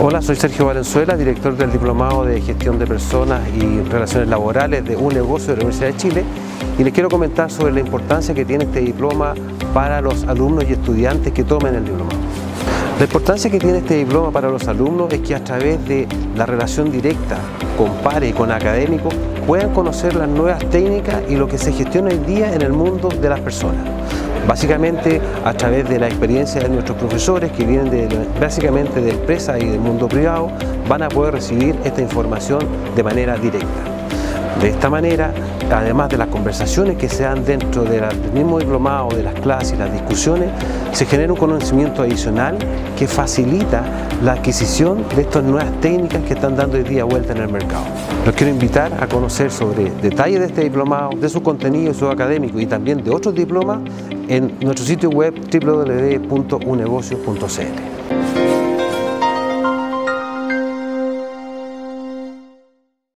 Hola, soy Sergio Valenzuela, director del Diplomado de Gestión de Personas y Relaciones Laborales de un negocio de la Universidad de Chile y les quiero comentar sobre la importancia que tiene este diploma para los alumnos y estudiantes que tomen el diplomado. La importancia que tiene este diploma para los alumnos es que a través de la relación directa con pares y con académicos puedan conocer las nuevas técnicas y lo que se gestiona hoy día en el mundo de las personas. Básicamente a través de la experiencia de nuestros profesores que vienen de, básicamente de empresas y del mundo privado, van a poder recibir esta información de manera directa. De esta manera, además de las conversaciones que se dan dentro del mismo diplomado, de las clases y las discusiones, se genera un conocimiento adicional que facilita la adquisición de estas nuevas técnicas que están dando hoy día vuelta en el mercado. Los quiero invitar a conocer sobre detalles de este diplomado, de su contenido, su académico y también de otros diplomas en nuestro sitio web www.unegocio.cl.